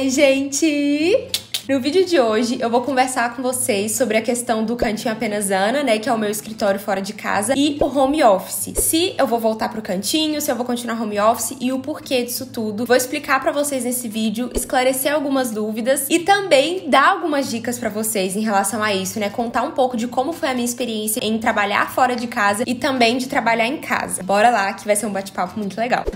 Oi, gente! No vídeo de hoje eu vou conversar com vocês sobre a questão do cantinho apenas Ana, né, que é o meu escritório fora de casa, e o home office. Se eu vou voltar pro cantinho, se eu vou continuar home office e o porquê disso tudo. Vou explicar para vocês nesse vídeo, esclarecer algumas dúvidas e também dar algumas dicas para vocês em relação a isso, né, contar um pouco de como foi a minha experiência em trabalhar fora de casa e também de trabalhar em casa. Bora lá que vai ser um bate-papo muito legal.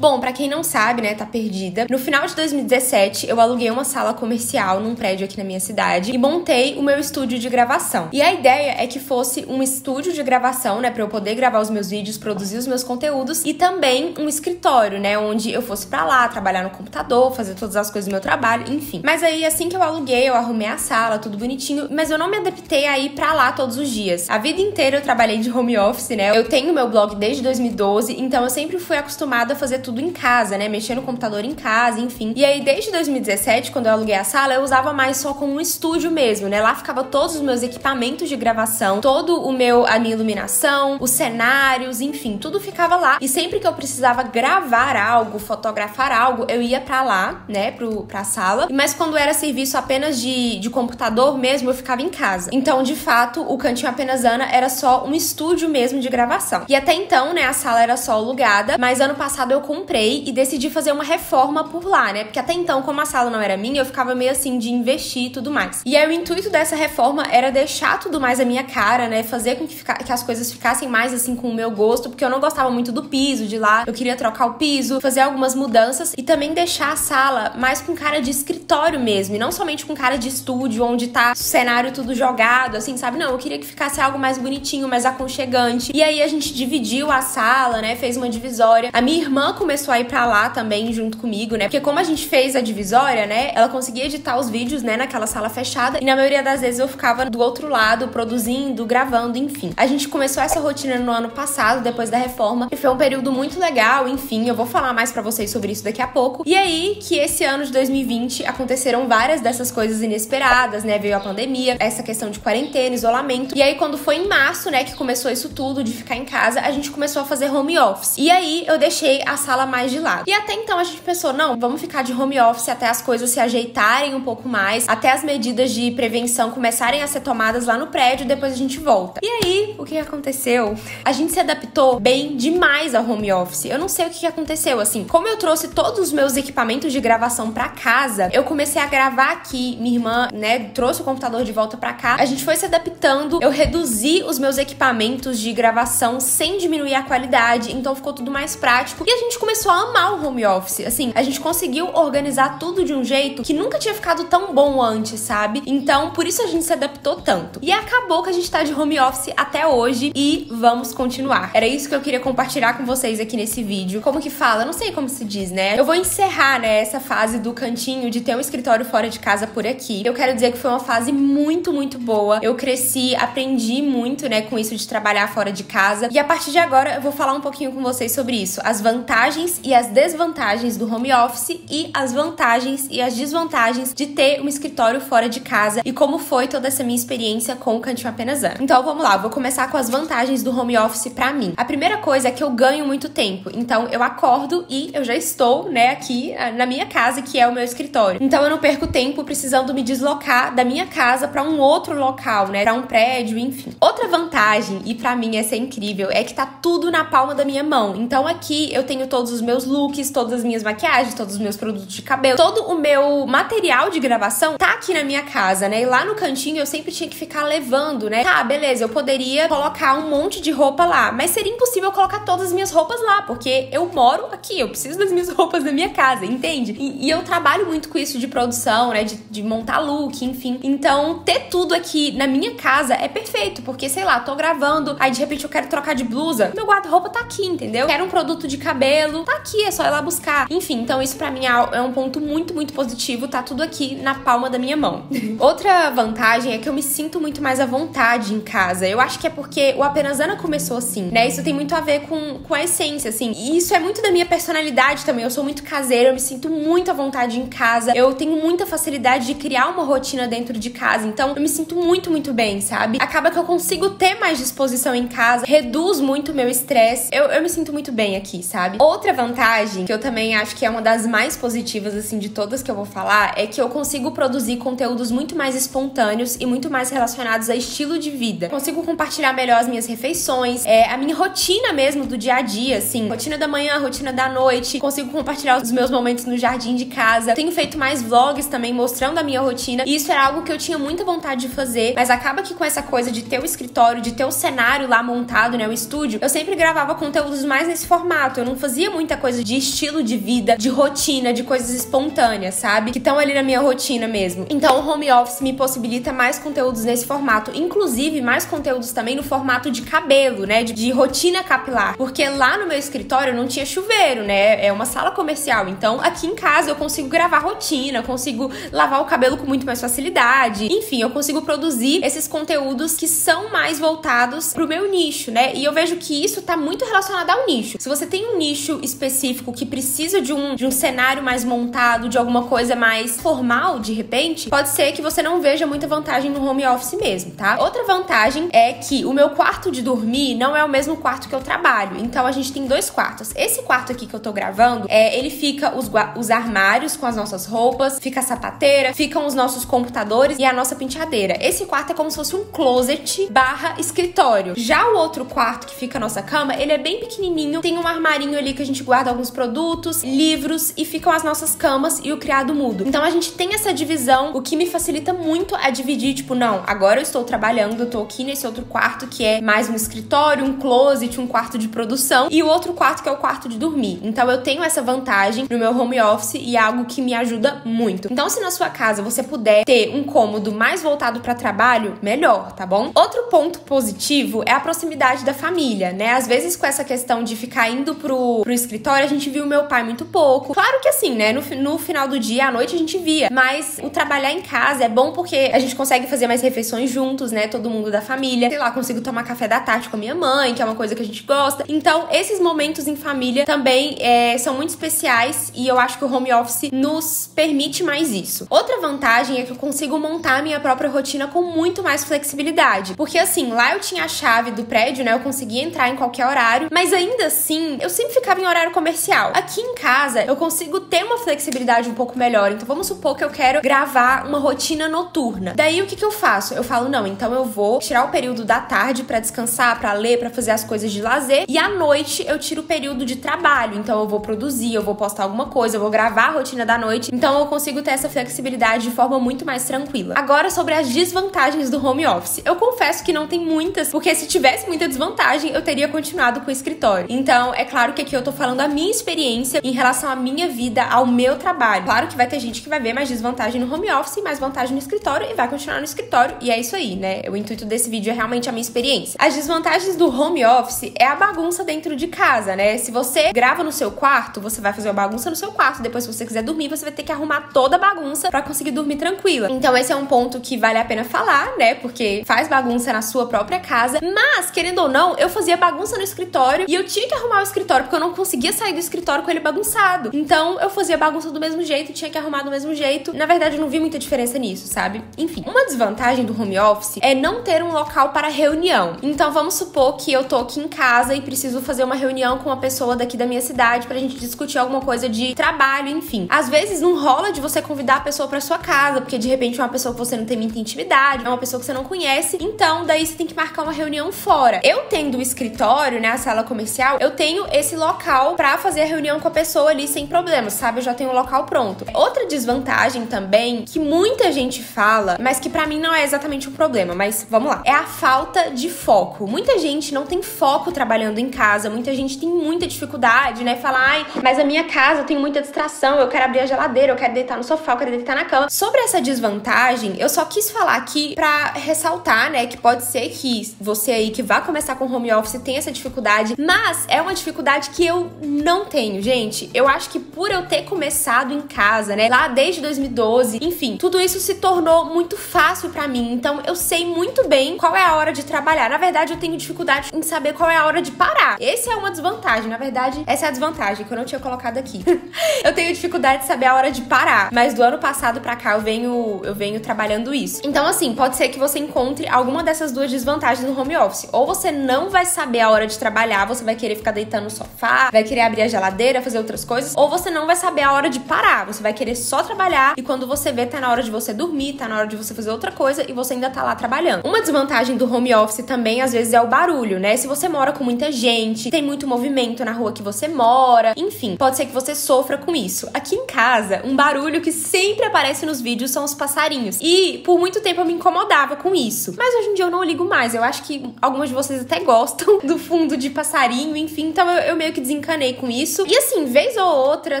Bom, para quem não sabe, né, tá perdida. No final de 2017, eu aluguei uma sala comercial num prédio aqui na minha cidade e montei o meu estúdio de gravação. E a ideia é que fosse um estúdio de gravação, né, para eu poder gravar os meus vídeos, produzir os meus conteúdos e também um escritório, né, onde eu fosse para lá trabalhar no computador, fazer todas as coisas do meu trabalho, enfim. Mas aí assim que eu aluguei, eu arrumei a sala, tudo bonitinho, mas eu não me adaptei a ir para lá todos os dias. A vida inteira eu trabalhei de home office, né? Eu tenho meu blog desde 2012, então eu sempre fui acostumada a fazer tudo tudo em casa, né? Mexer no computador em casa, enfim. E aí, desde 2017, quando eu aluguei a sala, eu usava mais só como um estúdio mesmo, né? Lá ficava todos os meus equipamentos de gravação, todo o meu, a minha iluminação, os cenários, enfim, tudo ficava lá. E sempre que eu precisava gravar algo, fotografar algo, eu ia para lá, né? Pro, pra sala. Mas quando era serviço apenas de, de computador mesmo, eu ficava em casa. Então, de fato, o Cantinho Apenas Ana era só um estúdio mesmo de gravação. E até então, né, a sala era só alugada, mas ano passado eu comprei comprei e decidi fazer uma reforma por lá, né? Porque até então, como a sala não era minha, eu ficava meio assim de investir e tudo mais. E aí o intuito dessa reforma era deixar tudo mais a minha cara, né? Fazer com que, fica, que as coisas ficassem mais assim com o meu gosto, porque eu não gostava muito do piso de lá. Eu queria trocar o piso, fazer algumas mudanças e também deixar a sala mais com cara de escritório mesmo, e não somente com cara de estúdio, onde tá o cenário tudo jogado, assim, sabe? Não, eu queria que ficasse algo mais bonitinho, mais aconchegante. E aí a gente dividiu a sala, né? Fez uma divisória. A minha irmã começou a ir pra lá também junto comigo, né? Porque como a gente fez a divisória, né? Ela conseguia editar os vídeos, né? Naquela sala fechada. E na maioria das vezes eu ficava do outro lado, produzindo, gravando, enfim. A gente começou essa rotina no ano passado, depois da reforma. E foi um período muito legal, enfim. Eu vou falar mais para vocês sobre isso daqui a pouco. E aí que esse ano de 2020 aconteceram várias dessas coisas inesperadas, né? Veio a pandemia, essa questão de quarentena, isolamento. E aí quando foi em março, né? Que começou isso tudo, de ficar em casa, a gente começou a fazer home office. E aí eu deixei a sala mais de lado. E até então a gente pensou, não, vamos ficar de home office até as coisas se ajeitarem um pouco mais, até as medidas de prevenção começarem a ser tomadas lá no prédio, depois a gente volta. E aí, o que aconteceu? A gente se adaptou bem demais ao home office. Eu não sei o que aconteceu, assim, como eu trouxe todos os meus equipamentos de gravação para casa, eu comecei a gravar aqui, minha irmã, né, trouxe o computador de volta para cá. A gente foi se adaptando, eu reduzi os meus equipamentos de gravação sem diminuir a qualidade, então ficou tudo mais prático. E a gente começou a amar o home office. Assim, a gente conseguiu organizar tudo de um jeito que nunca tinha ficado tão bom antes, sabe? Então, por isso a gente se adaptou tanto. E acabou que a gente tá de home office até hoje e vamos continuar. Era isso que eu queria compartilhar com vocês aqui nesse vídeo. Como que fala? Não sei como se diz, né? Eu vou encerrar, né, essa fase do cantinho de ter um escritório fora de casa por aqui. Eu quero dizer que foi uma fase muito, muito boa. Eu cresci, aprendi muito, né, com isso de trabalhar fora de casa. E a partir de agora eu vou falar um pouquinho com vocês sobre isso, as vantagens e as desvantagens do home office e as vantagens e as desvantagens de ter um escritório fora de casa e como foi toda essa minha experiência com o Cantinho Apenas Ana. Então vamos lá, vou começar com as vantagens do home office para mim. A primeira coisa é que eu ganho muito tempo. Então eu acordo e eu já estou, né, aqui ah, na minha casa, que é o meu escritório. Então eu não perco tempo precisando me deslocar da minha casa para um outro local, né, para um prédio, enfim. Outra vantagem, e para mim essa é incrível, é que tá tudo na palma da minha mão. Então aqui eu tenho todos os meus looks todas as minhas maquiagens, todos os meus produtos de cabelo, todo o meu material de gravação tá aqui na minha casa, né? E lá no cantinho eu sempre tinha que ficar levando, né? Tá, beleza, eu poderia colocar um monte de roupa lá, mas seria impossível colocar todas as minhas roupas lá, porque eu moro aqui, eu preciso das minhas roupas na minha casa, entende? E, e eu trabalho muito com isso de produção, né? De, de montar look, enfim. Então, ter tudo aqui na minha casa é perfeito, porque sei lá, tô gravando, aí de repente eu quero trocar de blusa, meu guarda-roupa tá aqui, entendeu? Quero um produto de cabelo, tá aqui, é só ir lá buscar. Enfim, então isso para mim é, é um ponto muito, muito positivo, tá tudo aqui na palma da minha mão. Outra vantagem é que eu me sinto muito mais à vontade em casa. Eu acho que é porque o Apenas Ana começou assim, né? Isso tem muito a ver com, com a essência, assim. E isso é muito da minha personalidade também. Eu sou muito caseira, eu me sinto muito à vontade em casa. Eu tenho muita facilidade de criar uma rotina dentro de casa. Então, eu me sinto muito, muito bem, sabe? Acaba que eu consigo ter mais disposição em casa, reduz muito o meu estresse. Eu, eu me sinto muito bem aqui, sabe? Outra Outra vantagem, que eu também acho que é uma das mais positivas, assim, de todas que eu vou falar, é que eu consigo produzir conteúdos muito mais espontâneos e muito mais relacionados a estilo de vida. Consigo compartilhar melhor as minhas refeições, é, a minha rotina mesmo do dia a dia, assim, rotina da manhã, rotina da noite. Consigo compartilhar os meus momentos no jardim de casa. Tenho feito mais vlogs também mostrando a minha rotina. E isso era algo que eu tinha muita vontade de fazer, mas acaba que com essa coisa de ter o escritório, de ter o cenário lá montado, né, o estúdio, eu sempre gravava conteúdos mais nesse formato. Eu não fazia muita coisa de estilo de vida, de rotina, de coisas espontâneas, sabe? Que estão ali na minha rotina mesmo. Então, o home office me possibilita mais conteúdos nesse formato, inclusive mais conteúdos também no formato de cabelo, né, de, de rotina capilar, porque lá no meu escritório não tinha chuveiro, né? É uma sala comercial. Então, aqui em casa eu consigo gravar rotina, consigo lavar o cabelo com muito mais facilidade. Enfim, eu consigo produzir esses conteúdos que são mais voltados pro meu nicho, né? E eu vejo que isso tá muito relacionado ao nicho. Se você tem um nicho específico que precisa de um, de um cenário mais montado, de alguma coisa mais formal, de repente, pode ser que você não veja muita vantagem no home office mesmo, tá? Outra vantagem é que o meu quarto de dormir não é o mesmo quarto que eu trabalho. Então a gente tem dois quartos. Esse quarto aqui que eu tô gravando, é, ele fica os, os armários com as nossas roupas, fica a sapateira, ficam os nossos computadores e a nossa penteadeira. Esse quarto é como se fosse um closet barra escritório. Já o outro quarto que fica a nossa cama, ele é bem pequenininho, tem um armarinho ali que a gente guarda alguns produtos, livros e ficam as nossas camas e o criado mudo. Então a gente tem essa divisão, o que me facilita muito é dividir, tipo, não, agora eu estou trabalhando, eu tô aqui nesse outro quarto que é mais um escritório, um closet, um quarto de produção e o outro quarto que é o quarto de dormir. Então eu tenho essa vantagem no meu home office e é algo que me ajuda muito. Então se na sua casa você puder ter um cômodo mais voltado para trabalho, melhor, tá bom? Outro ponto positivo é a proximidade da família, né? Às vezes com essa questão de ficar indo pro, pro escritório, a gente viu meu pai muito pouco. Claro que assim, né? No, no final do dia, à noite a gente via, mas o trabalhar em casa é bom porque a gente consegue fazer mais refeições juntos, né? Todo mundo da família. Sei lá, consigo tomar café da tarde com a minha mãe, que é uma coisa que a gente gosta. Então, esses momentos em família também é, são muito especiais e eu acho que o home office nos permite mais isso. Outra vantagem é que eu consigo montar a minha própria rotina com muito mais flexibilidade. Porque assim, lá eu tinha a chave do prédio, né? Eu conseguia entrar em qualquer horário, mas ainda assim, eu sempre ficava em horário comercial. Aqui em casa, eu consigo ter uma flexibilidade um pouco melhor. Então, vamos supor que eu quero gravar uma rotina noturna. Daí, o que, que eu faço? Eu falo, não, então eu vou tirar o período da tarde para descansar, para ler, para fazer as coisas de lazer, e à noite eu tiro o período de trabalho. Então, eu vou produzir, eu vou postar alguma coisa, eu vou gravar a rotina da noite. Então, eu consigo ter essa flexibilidade de forma muito mais tranquila. Agora, sobre as desvantagens do home office. Eu confesso que não tem muitas, porque se tivesse muita desvantagem, eu teria continuado com o escritório. Então, é claro que aqui eu tô falando a minha experiência em relação à minha vida, ao meu trabalho. Claro que vai ter gente que vai ver mais desvantagem no home office e mais vantagem no escritório e vai continuar no escritório. E é isso aí, né? O intuito desse vídeo é realmente a minha experiência. As desvantagens do home office é a bagunça dentro de casa, né? Se você grava no seu quarto, você vai fazer uma bagunça no seu quarto. Depois, se você quiser dormir, você vai ter que arrumar toda a bagunça para conseguir dormir tranquila. Então, esse é um ponto que vale a pena falar, né? Porque faz bagunça na sua própria casa. Mas, querendo ou não, eu fazia bagunça no escritório e eu tinha que arrumar o escritório porque eu não conseguia sair do escritório com ele bagunçado. Então, eu fazia bagunça do mesmo jeito, tinha que arrumar do mesmo jeito. Na verdade, eu não vi muita diferença nisso, sabe? Enfim, uma desvantagem do home office é não ter um local para reunião. Então, vamos supor que eu tô aqui em casa e preciso fazer uma reunião com uma pessoa daqui da minha cidade pra gente discutir alguma coisa de trabalho, enfim. Às vezes não rola de você convidar a pessoa para sua casa, porque de repente é uma pessoa que você não tem muita intimidade, é uma pessoa que você não conhece, então daí você tem que marcar uma reunião fora. Eu tendo o escritório, né, a sala comercial, eu tenho esse local para fazer a reunião com a pessoa ali sem problemas, sabe? Eu já tenho o local pronto. Outra desvantagem também que muita gente fala, mas que para mim não é exatamente um problema, mas vamos lá, é a falta de foco. Muita gente não tem foco trabalhando em casa, muita gente tem muita dificuldade, né? Falar, ai, mas a minha casa tenho muita distração, eu quero abrir a geladeira, eu quero deitar no sofá, eu quero deitar na cama. Sobre essa desvantagem, eu só quis falar aqui pra ressaltar, né, que pode ser que você aí que vai começar com home office tenha essa dificuldade, mas é uma dificuldade que eu não tenho, gente. Eu acho que por eu ter começado em casa, né, lá desde 2012, enfim, tudo isso se tornou muito fácil para mim. Então eu sei muito bem qual é a hora de trabalhar. Na verdade, eu tenho dificuldade em saber qual é a hora de parar. Essa é uma desvantagem. Na verdade, essa é a desvantagem que eu não tinha colocado aqui. eu tenho dificuldade de saber a hora de parar, mas do ano passado para cá eu venho eu venho trabalhando isso. Então assim, pode ser que você encontre alguma dessas duas desvantagens no home office. Ou você não vai saber a hora de trabalhar, você vai querer ficar deitando no sofá, vai querer abrir a geladeira, fazer outras coisas, ou você não vai saber a hora de parar. Você vai querer só trabalhar e quando você vê, tá na hora de você dormir, tá na hora de você fazer outra coisa e você ainda tá lá trabalhando. Uma desvantagem do home office também, às vezes, é o barulho, né? Se você mora com muita gente, tem muito movimento na rua que você mora, enfim, pode ser que você sofra com isso. Aqui em casa, um barulho que sempre aparece nos vídeos são os passarinhos. E por muito tempo eu me incomodava com isso. Mas hoje em dia eu não ligo mais. Eu acho que algumas de vocês até gostam do fundo de passarinho, enfim, então eu, eu meio que desencanei com isso. E assim, vez ou outra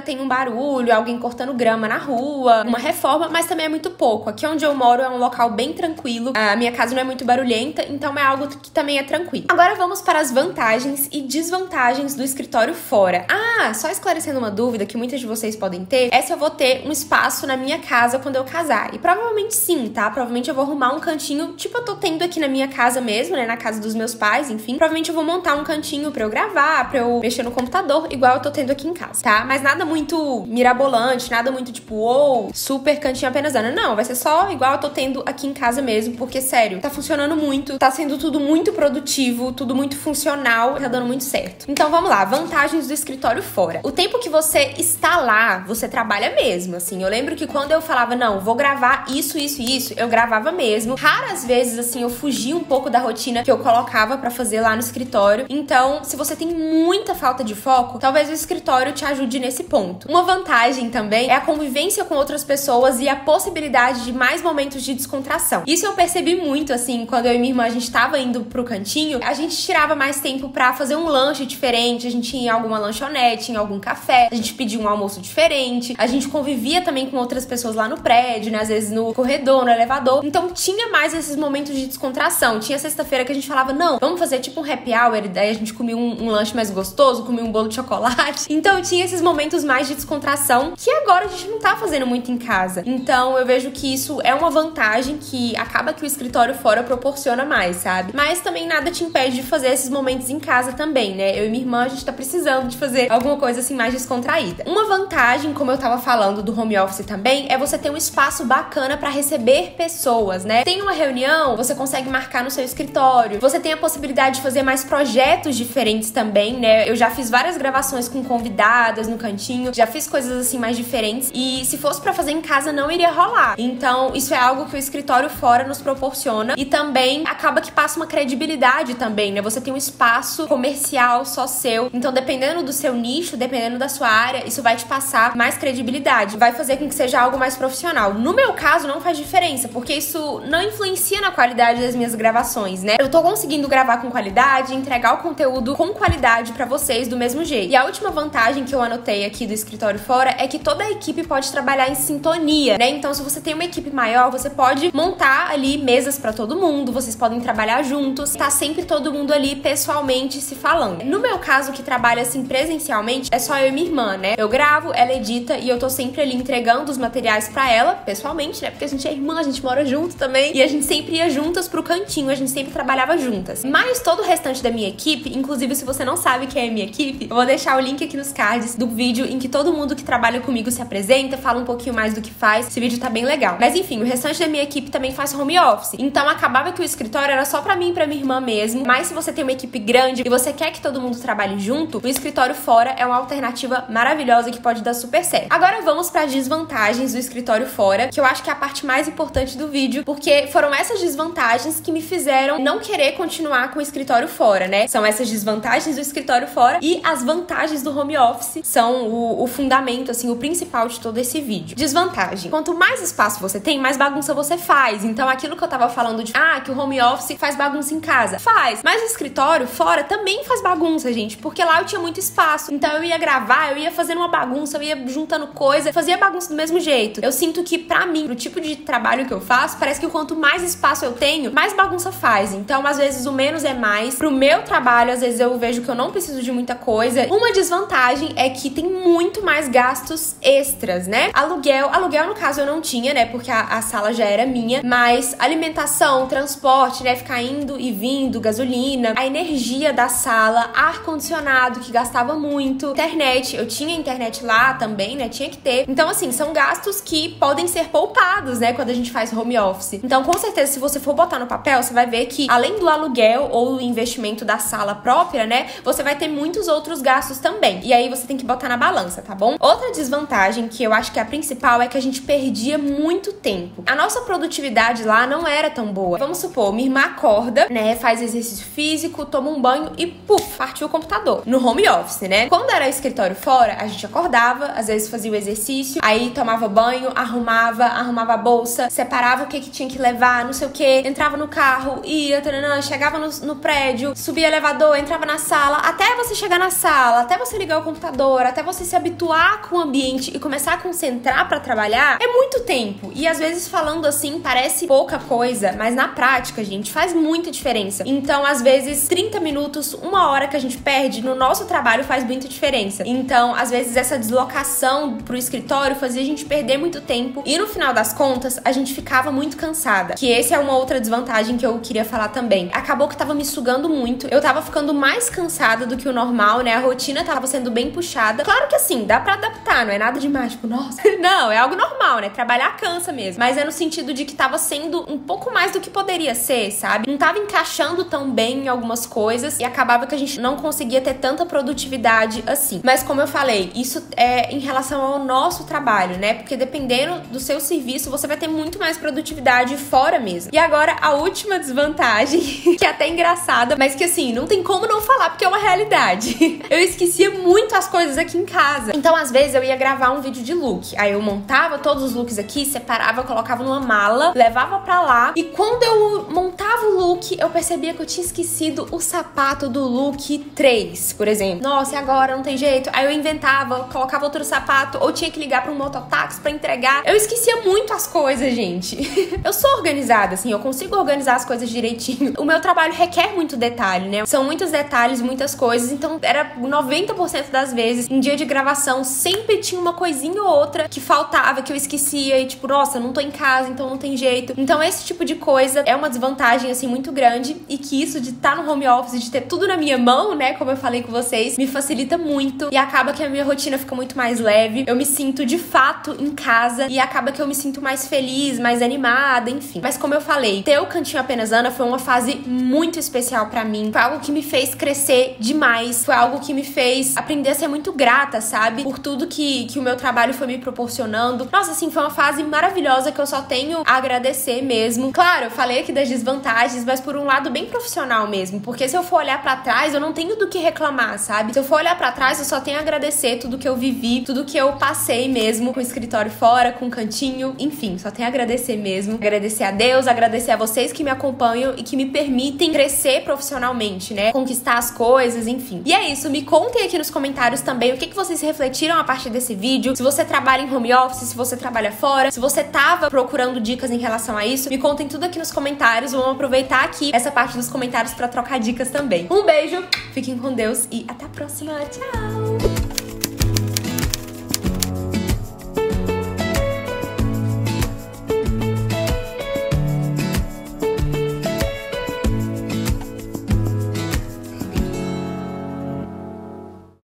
tem um barulho, alguém cortando grama na rua, uma reforma, mas também é muito pouco. Aqui onde eu moro é um local bem tranquilo. A minha casa não é muito barulhenta, então é algo que também é tranquilo. Agora vamos para as vantagens e desvantagens do escritório fora. Ah, só esclarecendo uma dúvida que muitas de vocês podem ter, é se eu vou ter um espaço na minha casa quando eu casar. E provavelmente sim, tá? Provavelmente eu vou arrumar um cantinho, tipo eu tô tendo aqui na minha casa mesmo, né, na casa dos meus pais, enfim. Provavelmente eu vou montar um cantinho para eu gravar, para eu mexer no computador, igual eu tô tendo aqui em casa, tá? Mas nada muito mirabolante, nada muito tipo, ou super cantinho apenas Ana. Não, vai ser só igual eu tô tendo aqui em casa mesmo, porque sério, tá funcionando muito, tá sendo tudo muito produtivo, tudo muito funcional, tá dando muito certo. Então vamos lá, vantagens do escritório fora. O tempo que você está lá, você trabalha mesmo, assim. Eu lembro que quando eu falava, não, vou gravar isso, isso e isso, eu gravava mesmo. Raras vezes, assim, eu fugia um pouco da rotina que eu colocava para fazer lá no escritório. Então, se você tem muita falta de foco, talvez o escritório te ajude nesse ponto. Uma vantagem também é a convivência com outras pessoas e a possibilidade de mais momentos de descontração. Isso eu percebi muito, assim, quando eu e minha irmã a gente tava indo pro cantinho, a gente tirava mais tempo para fazer um lanche diferente, a gente ia em alguma lanchonete, em algum café, a gente pedia um almoço diferente, a gente convivia também com outras pessoas lá no prédio, né, às vezes no corredor, no elevador. Então tinha mais esses momentos de descontração. Tinha sexta-feira que a gente falava, não, vamos fazer tipo um happy hour, daí a gente comia um, um lanche mais gostoso, comia um bolo de chocolate. Então tinha esses momentos mais de descontração que agora a gente não tá fazendo muito em casa. Então eu vejo que isso é uma vantagem que acaba que o escritório fora proporciona mais, sabe? Mas também nada te impede de fazer esses momentos em casa também, né? Eu e minha irmã, a gente tá precisando de fazer alguma coisa assim mais descontraída. Uma vantagem, como eu tava falando do home office também, é você ter um espaço bacana para receber pessoas, né? Tem uma reunião, você consegue marcar no seu escritório. Você tem a possibilidade de fazer mais projetos diferentes também, né? Eu já fiz várias gravações com convidadas no cantinho, já fiz coisas assim mais diferentes e se fosse para fazer em casa não iria rolar. Então, isso é algo que o escritório fora nos proporciona e também acaba que passa uma credibilidade também, né? Você tem um espaço comercial só seu. Então, dependendo do seu nicho, dependendo da sua área, isso vai te passar mais credibilidade, vai fazer com que seja algo mais profissional. No meu caso, não faz diferença, porque isso não influencia na qualidade das minhas gravações, né? Eu tô conseguindo gravar com qualidade, entregar o conteúdo com qualidade para vocês do mesmo jeito. E a última vantagem que eu anotei aqui do escritório fora é que toda a equipe pode trabalhar em sintonia, né? Então, se você tem uma equipe maior, você pode montar ali mesas para todo mundo, vocês podem trabalhar juntos, tá sempre todo mundo ali pessoalmente se falando. No meu caso, que trabalha assim presencialmente, é só eu e minha irmã, né? Eu gravo, ela edita e eu tô sempre ali entregando os materiais para ela, pessoalmente, né? Porque a gente é irmã, a gente mora junto também e a gente sempre ia juntas pro cantinho, a gente sempre trabalhava juntas. Mas todo o restante da minha equipe, inclusive se você não sabe quem é a minha equipe, eu vou deixar o link aqui nos cards do vídeo em que todo mundo que trabalha comigo se apresenta, fala um pouquinho mais do que faz. Esse vídeo tá bem legal. Mas enfim, o restante da minha equipe também faz home office. Então acabava que o escritório era só para mim e pra minha irmã mesmo. Mas se você tem uma equipe grande e você quer que todo mundo trabalhe junto, o escritório fora é uma alternativa maravilhosa que pode dar super certo. Agora vamos para as desvantagens do escritório fora, que eu acho que é a parte mais importante do vídeo, porque foram essas desvantagens que me fizeram não querer continuar com o escritório fora, né? São essas desvantagens do escritório fora e as vantagens do home office são o, o fundamento, assim, o principal de todo esse vídeo. Desvantagem: quanto mais espaço você tem, mais bagunça você faz. Então, aquilo que eu tava falando de ah, que o home office faz bagunça em casa, faz. Mas o escritório fora também faz bagunça, gente, porque lá eu tinha muito espaço. Então, eu ia gravar, eu ia fazendo uma bagunça, eu ia juntando coisa, fazia bagunça do mesmo jeito. Eu sinto que, para mim, pro tipo de trabalho que eu faço, parece que quanto mais espaço eu tenho, mais bagunça faz. Então, às vezes, o menos é mais. Pro meu trabalho, às vezes eu vejo que eu não preciso de muita coisa. Uma desvantagem é que tem muito mais gastos extras, né? Aluguel, aluguel no caso eu não tinha, né? Porque a, a sala já era minha, mas alimentação, transporte, né? Ficar indo e vindo, gasolina, a energia da sala, ar-condicionado que gastava muito, internet, eu tinha internet lá também, né? Tinha que ter. Então, assim, são gastos que podem ser poupados, né? Quando a gente faz home office. Então, com certeza, se você for botar no papel, você vai ver que além do aluguel ou investimento da sala própria, né? Você vai ter muitos outros gastos também. E aí você tem que botar na balança, tá bom? Outra desvantagem que eu acho que é a principal é que a gente perdia muito tempo. A nossa produtividade lá não era tão boa. Vamos supor, minha irmã acorda, né, faz exercício físico, toma um banho e puf, partiu o computador. No home office, né? Quando era escritório fora, a gente acordava, às vezes fazia o exercício, aí tomava banho, arrumava, arrumava a bolsa, separava o que que tinha que levar, não sei o que, entrava no carro, ia, taranã, chegava no, no prédio, subia elevador, entrava na sala, até você chegar na sala, até você ligar o computador, até você se habituar com o ambiente e começar a concentrar para trabalhar, é muito tempo. E às vezes falando assim parece pouca coisa, mas na prática, gente, faz muita diferença. Então, às vezes, 30 minutos, uma hora que a gente perde no nosso trabalho faz muita diferença. Então, às vezes, essa deslocação pro escritório fazia a gente perder muito tempo e no final das contas, a gente ficava muito cansada. Que esse é uma outra desvantagem que eu queria falar também. Acabou que tava me sugando muito. Eu tava ficando mais cansada do que o normal, né? A rotina tava sendo bem puxada. Claro que assim, dá para adaptar, não é nada demais, tipo, nossa. Não, é algo normal, né? Trabalhar cansa mesmo. Mas é no sentido de que tava sendo um pouco mais do que poderia ser, sabe? Não tava encaixando tão bem em algumas coisas e acabava que a gente não conseguia ter tanta produtividade assim. Mas como eu falei, isso é em relação ao nosso trabalho, né? Porque dependendo do seu serviço, você vai ter muito mais produtividade fora mesmo. E agora a última desvantagem, que é até engraçada, mas que assim, não tem como não falar porque é uma realidade. Eu esquecia muito as coisas aqui em casa. Então, às vezes eu ia gravar um vídeo de look. Aí eu montava todos os looks aqui, separava, colocava numa mala, levava para lá e quando eu montava o look, eu percebia que eu tinha esquecido o sapato do look 3, por exemplo. Nossa, e agora? Não tem jeito. Aí eu inventava, colocava outro sapato, ou tinha que ligar para um mototáxi para entregar. Eu esquecia muito as coisas, gente. eu sou organizada, assim, eu consigo organizar as coisas direitinho. O meu trabalho requer muito detalhe, né? São muitos detalhes, muitas coisas, então era 90% das vezes, em dia de gravação, sempre tinha uma coisinha ou outra que faltava, que eu esquecia, e tipo, nossa, não tô em casa, então não tem jeito. Então esse tipo de coisa é uma desvantagem, assim, muito grande, e que isso de estar tá no home office, de ter tudo na minha mão, né, como eu falei com vocês, me facilita muito, e acaba que a minha rotina fica muito mais leve, eu me sinto de fato em casa, e acaba que eu me sinto mais feliz, mais animada, enfim. Mas como eu falei, ter o Cantinho Apenas Ana foi uma fase muito especial para mim, foi algo que me fez crescer demais, foi algo que me fez aprender a ser muito grata, sabe? Por tudo que, que o meu trabalho foi me proporcionando. Nossa, assim, foi uma fase maravilhosa que eu só tenho a agradecer mesmo. Claro, eu falei aqui das desvantagens, mas por um lado bem profissional mesmo, porque se eu for olhar para trás, eu não tenho do que reclamar, sabe? Se eu for olhar para trás, eu só tenho a agradecer tudo que eu vivi, tudo que eu passei mesmo com o escritório fora, com o cantinho, enfim, só tenho a agradecer mesmo. Agradecer a Deus, agradecer a vocês que me acompanham e que me permitem crescer profissionalmente, né? Conquistar as coisas, enfim. E é isso, me contem aqui nos comentários também o que, que vocês refletiram a partir desse vídeo. Se você trabalha em home office, se você trabalha fora, se você tava procurando dicas em relação a isso, me contem tudo aqui nos comentários. Vamos aproveitar aqui essa parte dos comentários para trocar dicas também. Um beijo, fiquem com Deus e até a próxima. Tchau!